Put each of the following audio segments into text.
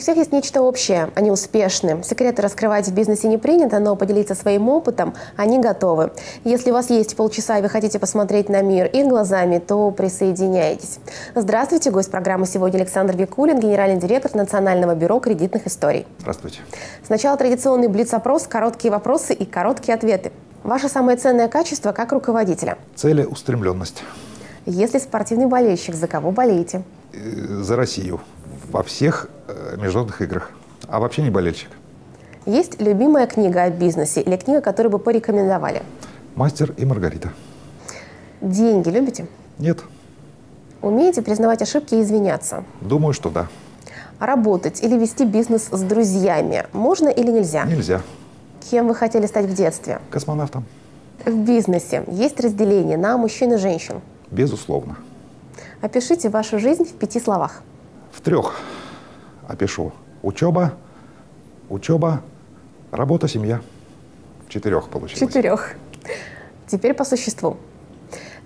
всех есть нечто общее. Они успешны. Секреты раскрывать в бизнесе не принято, но поделиться своим опытом они готовы. Если у вас есть полчаса и вы хотите посмотреть на мир их глазами, то присоединяйтесь. Здравствуйте, гость программы сегодня Александр Викулин, генеральный директор Национального бюро кредитных историй. Здравствуйте. Сначала традиционный блиц-опрос, короткие вопросы и короткие ответы. Ваше самое ценное качество как руководителя? Целеустремленность. Если спортивный болельщик, за кого болеете? Э, За Россию во всех э, международных играх. А вообще не болельщик. Есть любимая книга о бизнесе или книга, которую бы порекомендовали? Мастер и Маргарита. Деньги любите? Нет. Умеете признавать ошибки и извиняться? Думаю, что да. Работать или вести бизнес с друзьями можно или нельзя? Нельзя. Кем вы хотели стать в детстве? Космонавтом. В бизнесе есть разделение на мужчин и женщин. Безусловно. Опишите вашу жизнь в пяти словах. В трех опишу. Учеба, учеба, работа, семья. В четырех получилось. Четырех. Теперь по существу.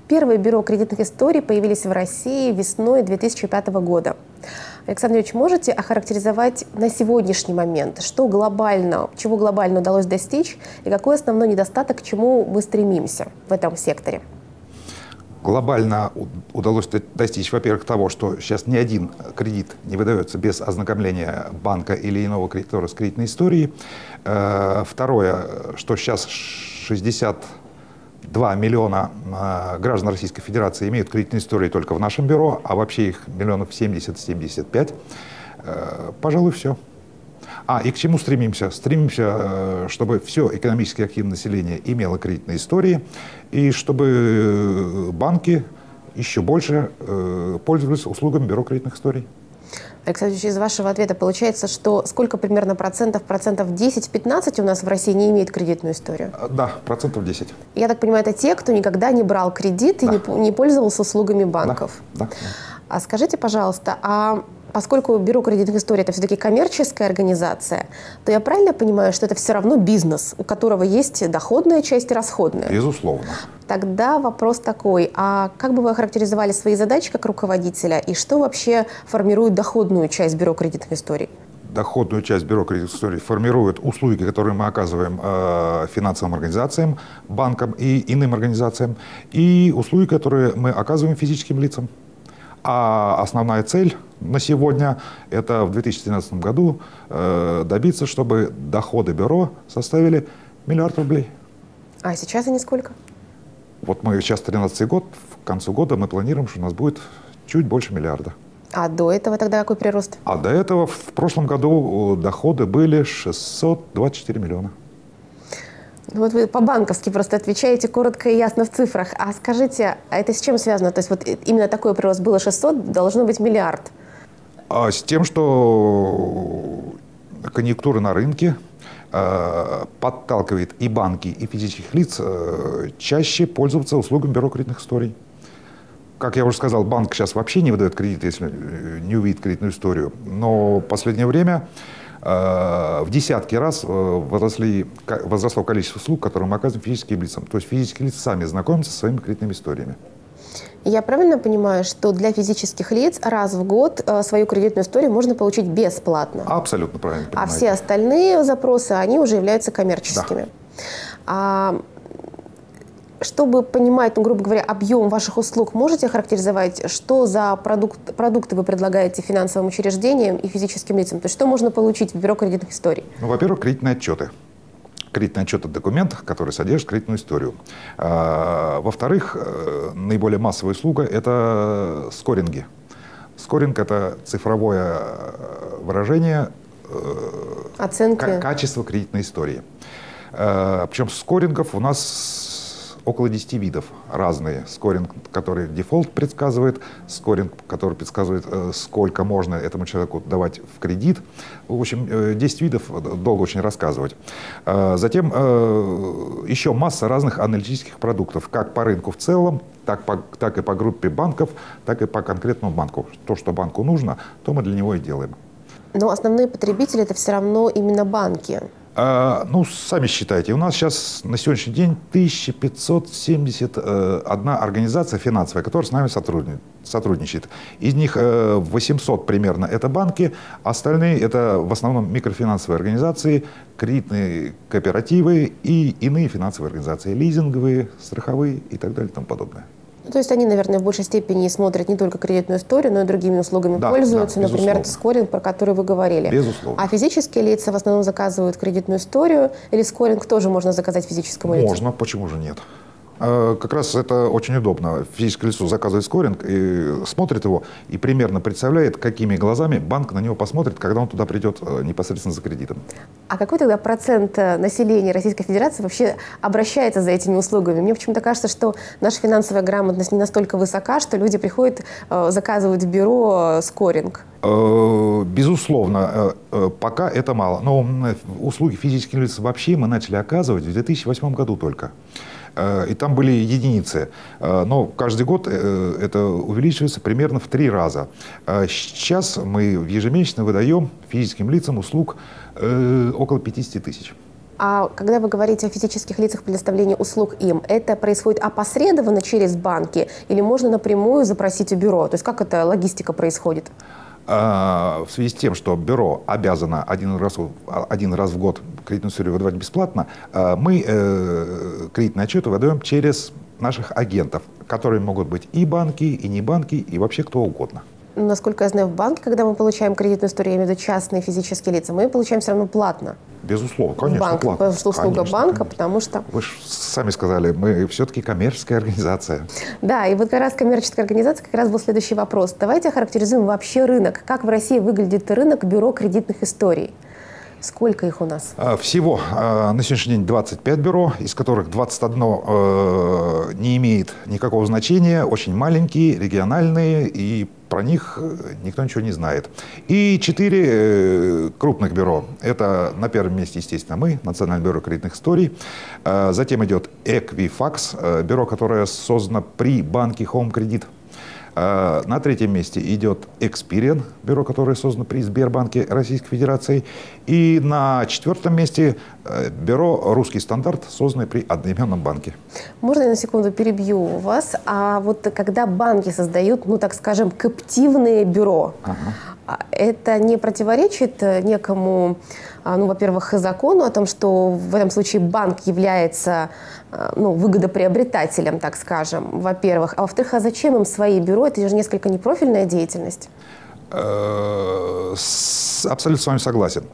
Первые бюро кредитных историй появились в России весной 2005 года. Александр Ильич, можете охарактеризовать на сегодняшний момент, что глобально, чего глобально удалось достичь и какой основной недостаток, к чему мы стремимся в этом секторе? Глобально удалось достичь, во-первых, того, что сейчас ни один кредит не выдается без ознакомления банка или иного кредитора с кредитной историей. Э, Второе, что сейчас 62 миллиона э, граждан Российской Федерации имеют кредитные истории только в нашем бюро, а вообще их миллионов 70-75. Э, Пожалуй, все. А, и к чему стремимся? Стремимся, э, чтобы все экономически активное население имело кредитные истории, и чтобы э, банки еще больше э, пользовались услугами бюро кредитных историй. Александр Ильич, из вашего ответа получается, что сколько примерно процентов, процентов 10-15 у нас в России не имеет кредитную историю? А, Да, процентов 10. Я так понимаю, это те, кто никогда не брал кредит и Да. не, не пользовался услугами Да, банков. да. А скажите, пожалуйста, а поскольку Бюро кредитных историй это все-таки коммерческая организация, то я правильно понимаю, что это все равно бизнес, у которого есть доходная часть и расходная? Безусловно. Тогда вопрос такой, а как бы вы охарактеризовали свои задачи как руководителя и что вообще формирует доходную часть Бюро кредитных историй? Доходную часть бюро кредитных историй формирует услуги, которые мы оказываем э, финансовым организациям, банкам и иным организациям, и услуги, которые мы оказываем физическим лицам. А основная цель на сегодня – это в 2013 году э, добиться, чтобы доходы бюро составили миллиард рублей. А сейчас они сколько? Вот мы сейчас 13 год, к концу года мы планируем, что у нас будет чуть больше миллиарда. А до этого тогда какой прирост? А до этого в прошлом году э, доходы были 624 миллиона. Ну, Вот вы по-банковски просто отвечаете коротко и ясно в цифрах. А скажите, а это с чем связано? То есть вот именно такой прирост было 600, должно быть миллиард. А с тем, что конъюнктура на рынке э, подталкивает и банки, и физических лиц э, чаще пользоваться услугами бюро кредитных историй. Как я уже сказал, банк сейчас вообще не выдает кредиты, если э, не увидит кредитную историю. Но в последнее время в десятки раз э, возросли, возросло количество услуг, которые мы оказываем физическим лицам. То есть физические лица сами знакомятся со своими кредитными историями. Я правильно понимаю, что для физических лиц раз в год э, свою кредитную историю можно получить бесплатно? Абсолютно правильно А понимаете. все остальные запросы, они уже являются коммерческими. А чтобы понимать, ну, грубо говоря, объем ваших услуг, можете охарактеризовать, что за продукт, продукты вы предлагаете финансовым учреждениям и физическим лицам? То есть что можно получить в бюро кредитных историй? Ну, во-первых, кредитные отчеты. Кредитный отчет о документах, который содержит кредитную историю. А, Во-вторых, э, наиболее массовая услуга – это скоринги. Скоринг – это цифровое э, выражение Оценки? ка- качества кредитной истории. Э, Причем скорингов у нас около 10 видов разные. Скоринг, который дефолт предсказывает, скоринг, который предсказывает, э, сколько можно этому человеку давать в кредит. В общем, э, 10 видов, э, долго очень рассказывать. Э, Затем э, еще масса разных аналитических продуктов, как по рынку в целом, так, по, так и по группе банков, так и по конкретному банку. То, что банку нужно, то мы для него и делаем. Но основные потребители это все равно именно банки. А, ну, сами считайте. У нас сейчас на сегодняшний день 1571 организация финансовая, которая с нами сотрудничает. Из них 800 э, примерно это банки, остальные это в основном микрофинансовые организации, кредитные кооперативы и иные финансовые организации, лизинговые, страховые и так далее и тому подобное. Ну, то есть они, наверное, в большей степени смотрят не только кредитную историю, но и другими услугами да, пользуются. Да, Например, скоринг, про который вы говорили. Безусловно. А физические лица в основном заказывают кредитную историю или скоринг тоже можно заказать физическому лицу? Можно, почему же нет? Э, как раз это очень удобно. Физическое лицо заказывает скоринг и смотрит его, и примерно представляет, какими глазами банк на него посмотрит, когда он туда придет э, непосредственно за кредитом. А какой тогда процент э, населения Российской Федерации вообще обращается за этими услугами? Мне почему-то кажется, что наша финансовая грамотность не настолько высока, что люди приходят, заказывают в бюро скоринг. Безусловно, пока это мало. Но услуги физических лиц вообще мы начали оказывать в 2008 году только. Э, и там были единицы. Э, но каждый год э, это увеличивается примерно в три раза. Сейчас мы ежемесячно выдаем физическим лицам услуг около 50 тысяч. А когда вы говорите о физических лицах предоставлении услуг им, это происходит опосредованно через банки или можно напрямую запросить у бюро? То есть как эта логистика происходит? В связи с тем, что бюро обязано один раз, один раз в год кредитную историю выдавать бесплатно, а, мы э, кредитные отчеты выдаем через наших агентов, которые могут быть и банки, и не банки, и вообще кто угодно. Насколько я знаю, в банке, когда мы получаем кредитную историю, я имею в виду частные физические лица, мы получаем все равно платно. Безусловно, конечно, Банк, платно. Потому что услуга конечно, банка, конечно. потому что... Вы же сами сказали, мы все-таки коммерческая организация. Да, и вот как раз коммерческая организация, как раз был следующий вопрос. Давайте охарактеризуем вообще рынок. Как в России выглядит рынок бюро кредитных историй? Сколько их у нас? А, всего а, на сегодняшний день 25 бюро, из которых 21 э, не имеет никакого значения, очень маленькие, региональные, и про них э, никто ничего не знает. И четыре э, крупных бюро. Это на первом месте, естественно, мы, Национальное бюро кредитных историй. Затем идет Equifax, бюро, которое создано при банке Home Credit. А, на третьем месте идет Experian, бюро, которое создано при Сбербанке Российской Федерации. И на четвертом месте э, бюро «Русский стандарт», созданное при одноименном банке. Можно я на секунду перебью вас? А вот когда банки создают, ну так скажем, каптивные бюро, ага. А это не противоречит э, некому, а, ну, во-первых, закону о том, что в этом случае банк является э, ну, выгодоприобретателем, так скажем, во-первых. А во-вторых, а зачем им свои бюро? Это же несколько непрофильная деятельность. Э, абсолютно с вами согласен.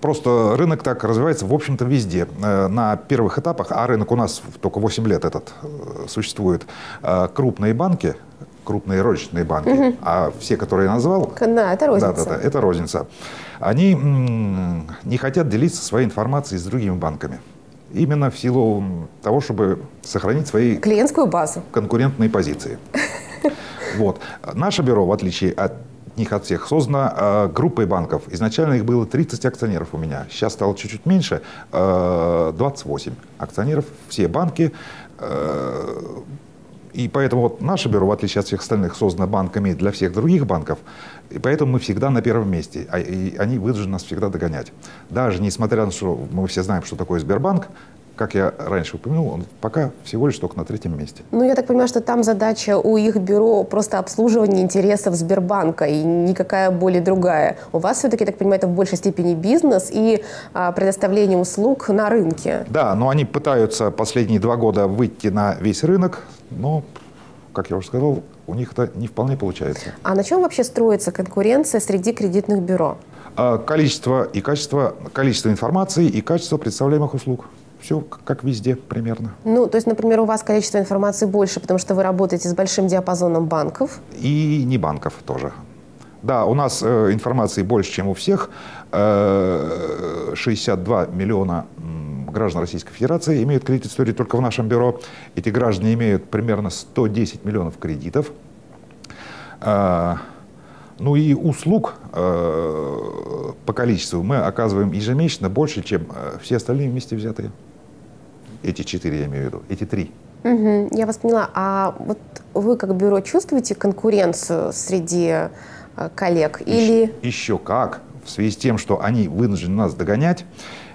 Просто рынок так развивается, в общем-то, везде. На первых этапах, а рынок у нас только 8 лет этот существует, крупные банки – крупные розничные банки, угу. а все, которые я назвал... Да, это розница. Да, да, да, это розница. Они не хотят делиться своей информацией с другими банками. Именно в силу того, чтобы сохранить свои... Клиентскую базу. Конкурентные позиции. Вот. Наше бюро, в отличие от них от всех, создано э, группой банков. Изначально их было 30 акционеров у меня. Сейчас стало чуть-чуть меньше, э, 28 акционеров. Все банки э, и поэтому вот наше бюро, в отличие от всех остальных, создано банками для всех других банков, и поэтому мы всегда на первом месте, а, и они вынуждены нас всегда догонять. Даже несмотря на то, что мы все знаем, что такое Сбербанк, как я раньше упомянул, он пока всего лишь только на третьем месте. Ну, я так понимаю, что там задача у их бюро просто обслуживание интересов Сбербанка и никакая более другая. У вас все-таки, так понимаю, это в большей степени бизнес и а, предоставление услуг на рынке. Да, но они пытаются последние два года выйти на весь рынок, но, как я уже сказал, у них это не вполне получается. А на чем вообще строится конкуренция среди кредитных бюро? А, количество и качество, количество информации и качество представляемых услуг. Все как везде примерно. Ну, то есть, например, у вас количество информации больше, потому что вы работаете с большим диапазоном банков? И не банков тоже. Да, у нас э, информации больше, чем у всех. Э, 62 миллиона граждан Российской Федерации имеют кредит истории только в нашем бюро. Эти граждане имеют примерно 110 миллионов кредитов. А, ну и услуг э, по количеству мы оказываем ежемесячно больше, чем э, все остальные вместе взятые. Эти четыре я имею в виду, эти три. Угу, я вас поняла. А вот вы как бюро чувствуете конкуренцию среди э, коллег? Или... Еще, еще как в связи с тем, что они вынуждены нас догонять,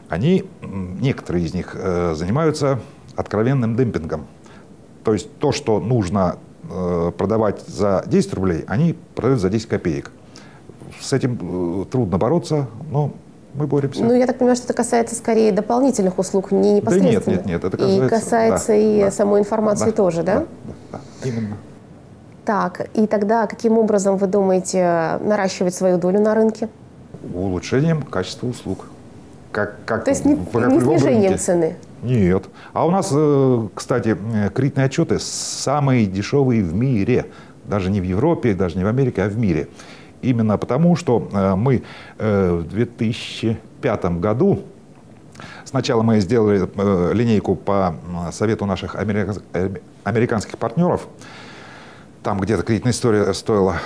они, некоторые из них, э, занимаются откровенным демпингом. То есть то, что нужно э, продавать за 10 рублей, они продают за 10 копеек. С этим трудно бороться, но мы боремся. Ну, я так понимаю, что это касается скорее дополнительных услуг, не непосредственно. Да нет, нет, нет. Это касается, и касается да, и да, самой информации да, тоже, да? Да, да, да, именно. Так, и тогда каким образом вы думаете наращивать свою долю на рынке? Улучшением качества услуг. Как, как, То есть не, как не снижением рынке. цены? Нет. А у нас, э, кстати, кредитные отчеты самые дешевые в мире. Даже не в Европе, даже не в Америке, а в мире. Именно потому, что э, мы э, в 2005 году Сначала мы сделали линейку по совету наших американских партнеров. Там где-то кредитная история стоила,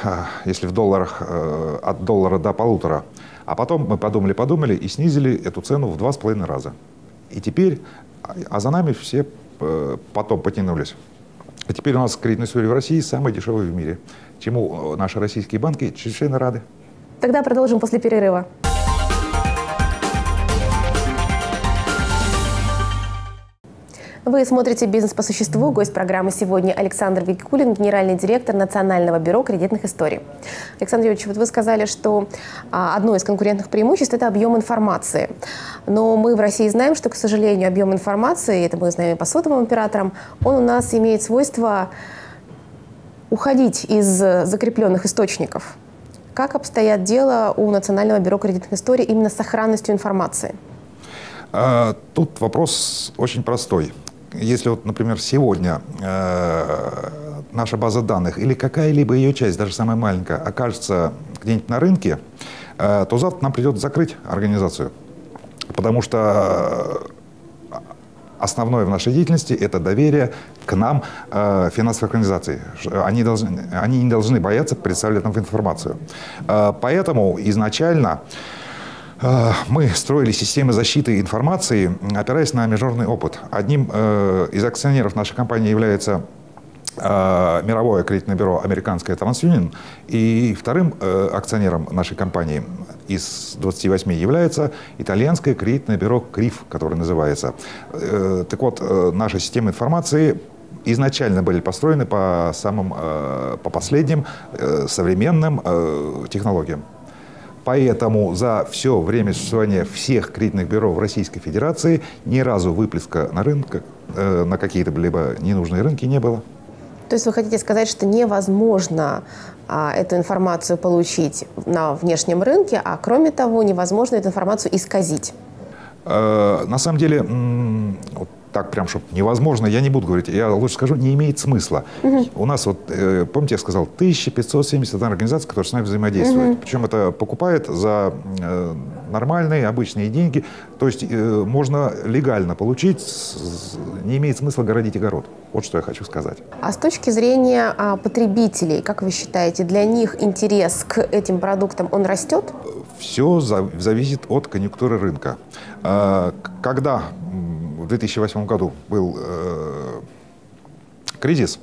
если в долларах, от доллара до полутора. А потом мы подумали-подумали и снизили эту цену в два с половиной раза. И теперь, а за нами все потом потянулись. А теперь у нас кредитная история в России самая дешевая в мире чему э, наши российские банки чрезвычайно рады. Тогда продолжим после перерыва. Вы смотрите «Бизнес по существу». Гость программы сегодня Александр Викулин, генеральный директор Национального бюро кредитных историй. Александр Юрьевич, вот вы сказали, что а, одно из конкурентных преимуществ – это объем информации. Но мы в России знаем, что, к сожалению, объем информации, это мы знаем и по сотовым операторам, он у нас имеет свойство уходить из закрепленных источников. Как обстоят дела у Национального бюро кредитных историй именно с сохранностью информации? А, тут вопрос очень простой. Если вот, например, сегодня э, наша база данных или какая-либо ее часть, даже самая маленькая, окажется где-нибудь на рынке, э, то завтра нам придется закрыть организацию. Потому что основное в нашей деятельности – это доверие к нам э, финансовых организаций. Они, должны, они не должны бояться представлять нам информацию. Э, поэтому изначально э, мы строили системы защиты информации, опираясь на международный опыт. Одним э, из акционеров нашей компании является э, мировое кредитное бюро американское TransUnion, и вторым э, акционером нашей компании из 28 является итальянское кредитное бюро КРИФ, которое называется. Э, так вот, э, наша система информации изначально были построены по самым, э, по последним современным технологиям. Поэтому за все время существования всех кредитных бюро в Российской Федерации ни разу выплеска на рынок, на какие-то либо ненужные рынки не было. То есть вы хотите сказать, что невозможно а, эту информацию получить на внешнем рынке, а кроме того, невозможно эту информацию исказить? Э, на самом деле, так прям, чтобы невозможно, я не буду говорить, я лучше скажу, не имеет смысла. Угу. У нас вот, э, помните, я сказал, 1571 организация, которая с нами взаимодействует. Угу. Причем это покупает за э, нормальные, обычные деньги. То есть э, можно легально получить, с, не имеет смысла городить огород. Вот что я хочу сказать. А с точки зрения а, потребителей, как вы считаете, для них интерес к этим продуктам, он растет? Все за, зависит от конъюнктуры рынка. А, когда в 2008 году был э, кризис,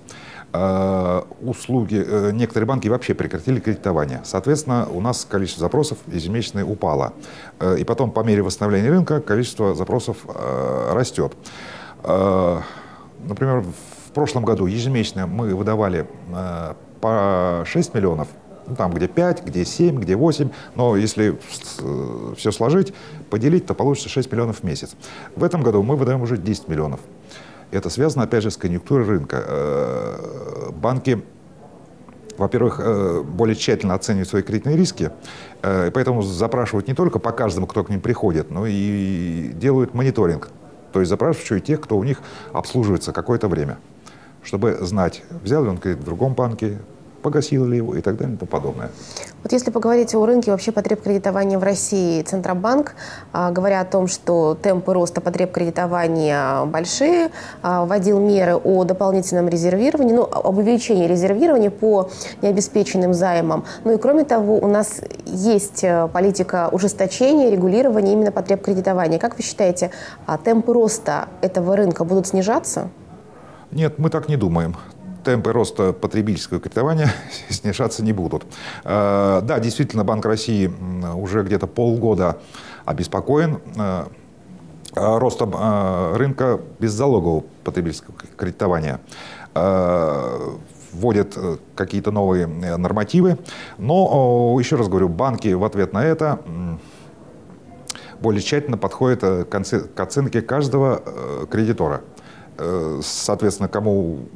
э, услуги, э, некоторые банки вообще прекратили кредитование. Соответственно, у нас количество запросов ежемесячное упало. Э, и потом, по мере восстановления рынка, количество запросов э, растет. Э, например, в прошлом году ежемесячно мы выдавали э, по 6 миллионов ну, там где 5, где 7, где 8, но если э, все сложить, поделить, то получится 6 миллионов в месяц. В этом году мы выдаем уже 10 миллионов. Это связано, опять же, с конъюнктурой рынка. Э, банки, во-первых, э, более тщательно оценивают свои кредитные риски, и поэтому запрашивают не только по каждому, кто к ним приходит, но и делают мониторинг. То есть запрашивают еще и тех, кто у них обслуживается какое-то время чтобы знать, взял ли он кредит в другом банке, погасил ли его и так далее и тому подобное. Вот если поговорить о рынке вообще потреб кредитования в России, Центробанк, а, говоря о том, что темпы роста потреб кредитования большие, а, вводил меры о дополнительном резервировании, ну, об увеличении резервирования по необеспеченным займам. Ну и кроме того, у нас есть э, политика ужесточения, регулирования именно потреб кредитования. Как вы считаете, а темпы роста этого рынка будут снижаться? Нет, мы так не думаем. Темпы роста потребительского кредитования снижаться не будут. Э, да, действительно, Банк России уже где-то полгода обеспокоен э, ростом рынка беззалогового потребительского кредитования вводят какие-то новые нормативы. Но, еще раз говорю, банки в ответ на это более тщательно подходят к оценке каждого кредитора. Соответственно, кому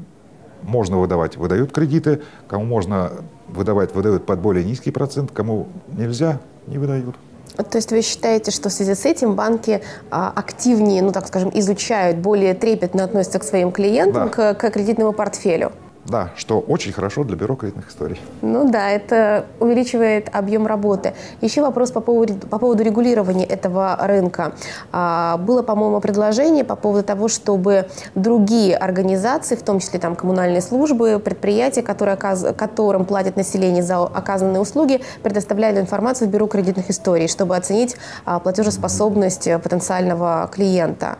можно выдавать, выдают кредиты, кому можно выдавать, выдают под более низкий процент, кому нельзя, не выдают. То есть вы считаете, что в связи с этим банки а, активнее, ну так скажем, изучают, более трепетно относятся к своим клиентам, да. к, к кредитному портфелю? Да, что очень хорошо для бюро кредитных историй. Ну да, это увеличивает объем работы. Еще вопрос по поводу, по поводу регулирования этого рынка. А, было, по-моему, предложение по поводу того, чтобы другие организации, в том числе там коммунальные службы, предприятия, которые, которым платят население за оказанные услуги, предоставляли информацию в бюро кредитных историй, чтобы оценить а, платежеспособность потенциального клиента.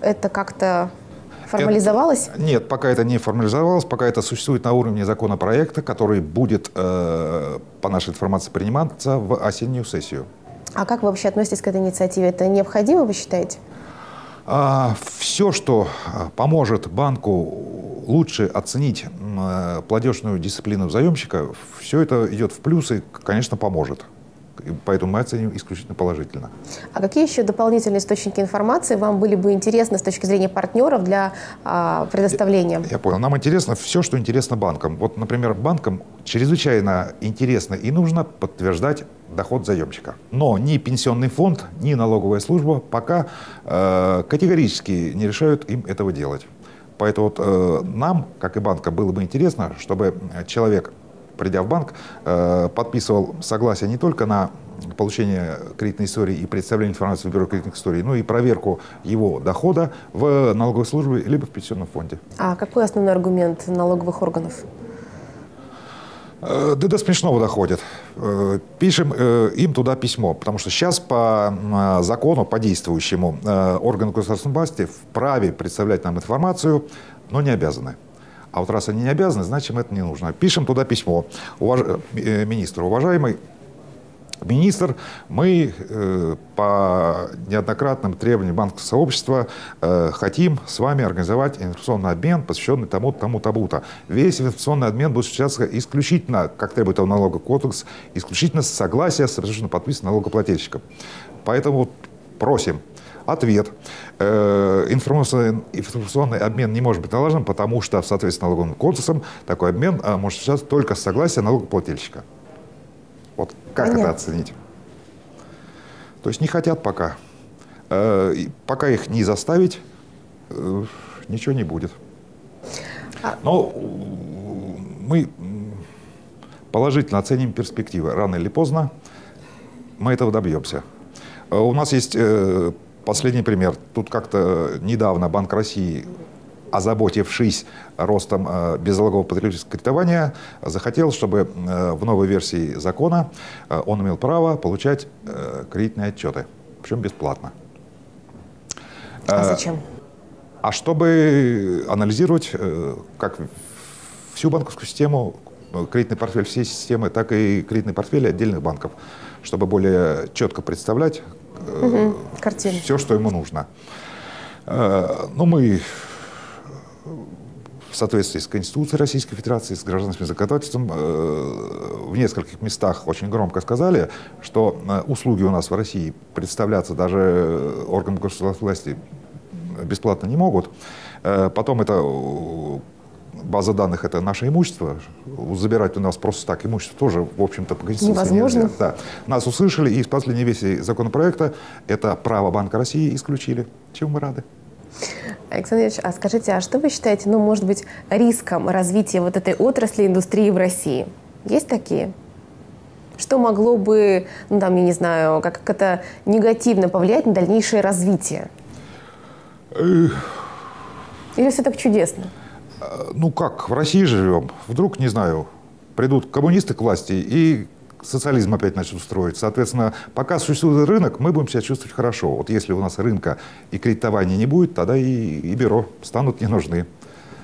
Это как-то Формализовалось? Это, нет, пока это не формализовалось, пока это существует на уровне законопроекта, который будет, э, по нашей информации, приниматься в осеннюю сессию. А как вы вообще относитесь к этой инициативе? Это необходимо, вы считаете? А, все, что э, поможет банку лучше оценить э, платежную дисциплину заемщика, все это идет в плюс и, конечно, поможет. Поэтому мы оценим исключительно положительно. А какие еще дополнительные источники информации вам были бы интересны с точки зрения партнеров для а, предоставления? Я, я понял. Нам интересно все, что интересно банкам. Вот, например, банкам чрезвычайно интересно и нужно подтверждать доход заемщика. Но ни пенсионный фонд, ни налоговая служба пока э, категорически не решают им этого делать. Поэтому вот, э, нам, как и банкам, было бы интересно, чтобы человек придя в банк, э, подписывал согласие не только на получение кредитной истории и представление информации в бюро кредитных историй, но и проверку его дохода в налоговой службе либо в пенсионном фонде. А какой основной аргумент налоговых органов? Э, да до смешного доходит. Э, пишем им туда письмо, потому что сейчас по закону, по действующему, органы государственной власти вправе представлять нам информацию, но не обязаны. А вот раз они не обязаны, значит, им это не нужно. Пишем туда письмо. Уваж... Э, министр, уважаемый министр, мы э, по неоднократным требованиям банковского сообщества э, хотим с вами организовать информационный обмен, посвященный тому-то, тому-то, тому-то. Весь информационный обмен будет осуществляться исключительно, как требует налоговый кодекс, исключительно с согласия с подписанным налогоплательщиком. Поэтому просим Ответ. Э, информационный, информационный обмен не может быть налажен, потому что в соответствии с налоговым кодексом такой обмен а, может осуществляться только с согласия налогоплательщика. Вот как Понятно. это оценить? То есть не хотят пока. Э, пока их не заставить, э, ничего не будет. А Но мы положительно оценим перспективы. Рано или поздно мы этого добьемся. У нас есть Последний пример. Тут как-то недавно Банк России озаботившись ростом э, беззалогового потребительского кредитования, захотел, чтобы э, в новой версии закона э, он имел право получать э, кредитные отчеты, причем бесплатно. А зачем? А чтобы анализировать э, как всю банковскую систему, э, кредитный портфель всей системы, так и кредитный портфель отдельных банков, чтобы более четко представлять, угу. все, что ему нужно. Э, ну, мы в соответствии с Конституцией Российской Федерации, с гражданским законодательством, э, в нескольких местах очень громко сказали, что э, услуги у нас в России представляться даже органам государственной власти бесплатно не могут. Потом это база данных – это наше имущество. Забирать у нас просто так имущество тоже, в общем-то, по Конституции Невозможно. нельзя. Да. Нас услышали, и из последней версии законопроекта это право Банка России исключили. Чему мы рады. Александр Ильич, а скажите, а что вы считаете, ну, может быть, риском развития вот этой отрасли индустрии в России? Есть такие? Что могло бы, ну, там, я не знаю, как это негативно повлиять на дальнейшее развитие? Или все так чудесно? Ну как, в России живем, вдруг, не знаю, придут коммунисты к власти и социализм опять начнут строить. Соответственно, пока существует рынок, мы будем себя чувствовать хорошо. Вот если у нас рынка и кредитования не будет, тогда и, и бюро станут не нужны.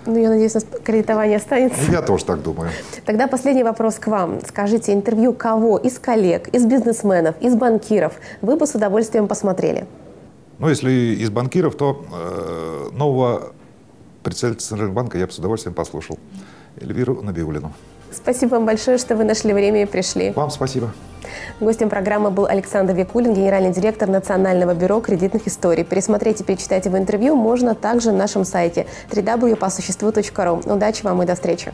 Ну, я надеюсь, у нас кредитование останется. Я тоже так думаю. Тогда последний вопрос к вам. Скажите, интервью кого из коллег, из бизнесменов, из банкиров вы бы с удовольствием посмотрели? Ну, если из банкиров, то э, нового представителя Центрального банка я бы с удовольствием послушал. Эльвиру Набиулину. Спасибо вам большое, что вы нашли время и пришли. Вам спасибо. Гостем программы был Александр Викулин, генеральный директор Национального бюро кредитных историй. Пересмотреть и перечитать его интервью можно также на нашем сайте www.посуществу.ру. Удачи вам и до встречи.